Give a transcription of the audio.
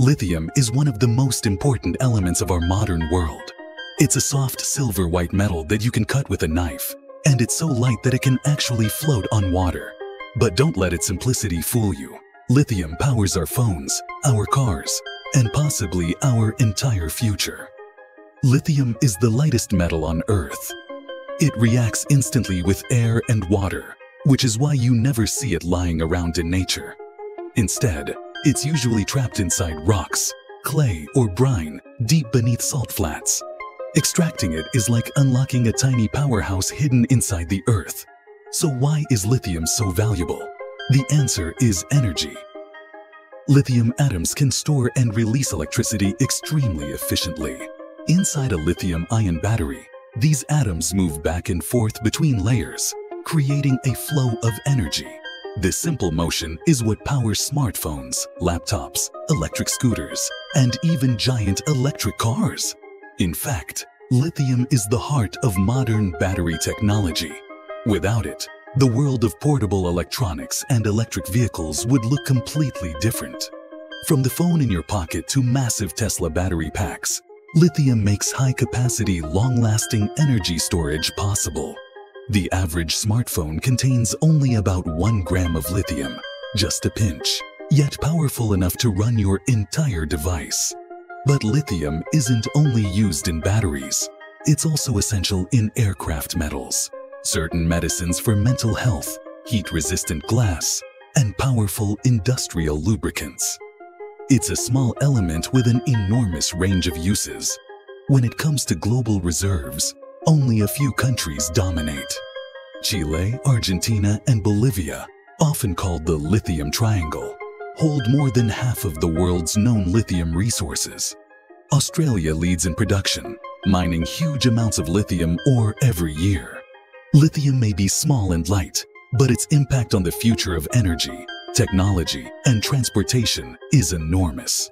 Lithium is one of the most important elements of our modern world. It's a soft silver-white metal that you can cut with a knife, and it's so light that it can actually float on water. But don't let its simplicity fool you. Lithium powers our phones, our cars, and possibly our entire future. Lithium is the lightest metal on Earth. It reacts instantly with air and water, which is why you never see it lying around in nature. Instead, it's usually trapped inside rocks, clay, or brine deep beneath salt flats. Extracting it is like unlocking a tiny powerhouse hidden inside the earth. So why is lithium so valuable? The answer is energy. Lithium atoms can store and release electricity extremely efficiently. Inside a lithium-ion battery, these atoms move back and forth between layers, creating a flow of energy. This simple motion is what powers smartphones, laptops, electric scooters, and even giant electric cars. In fact, lithium is the heart of modern battery technology. Without it, the world of portable electronics and electric vehicles would look completely different. From the phone in your pocket to massive Tesla battery packs, lithium makes high-capacity, long-lasting energy storage possible. The average smartphone contains only about one gram of lithium, just a pinch, yet powerful enough to run your entire device. But lithium isn't only used in batteries. It's also essential in aircraft metals, certain medicines for mental health, heat-resistant glass, and powerful industrial lubricants. It's a small element with an enormous range of uses. When it comes to global reserves, only a few countries dominate. Chile, Argentina, and Bolivia, often called the Lithium Triangle, hold more than half of the world's known lithium resources. Australia leads in production, mining huge amounts of lithium ore every year. Lithium may be small and light, but its impact on the future of energy, technology, and transportation is enormous.